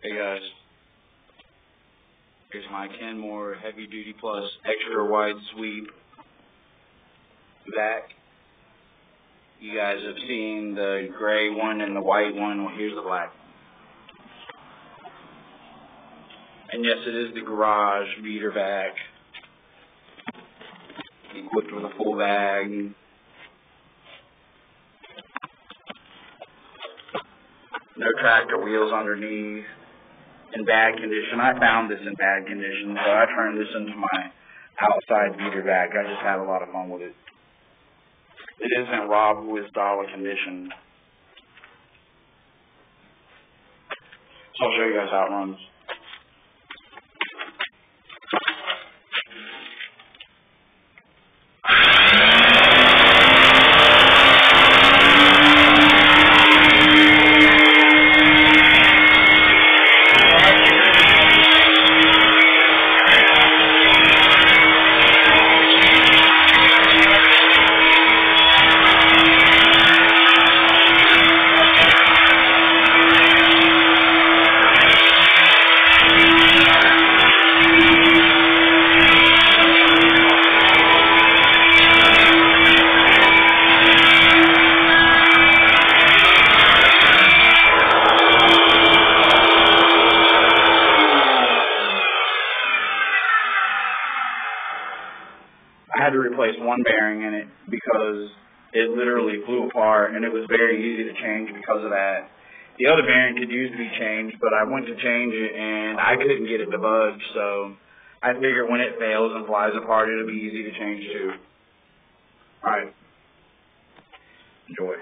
Hey guys, here's my Kenmore Heavy Duty Plus Extra Wide Sweep vac. You guys have seen the gray one and the white one. Well, here's the black. And yes, it is the garage beater vac. Equipped with a full bag. No tractor wheels underneath. In bad condition. I found this in bad condition, so I turned this into my outside beater bag. I just had a lot of fun with it. It isn't Rob with dollar condition. So I'll show you guys how it runs. I had to replace one bearing in it because it literally flew apart and it was very easy to change because of that. The other bearing could use to be changed, but I went to change it and I couldn't get it to budge, so I figured when it fails and flies apart, it'll be easy to change too. Alright. Enjoy.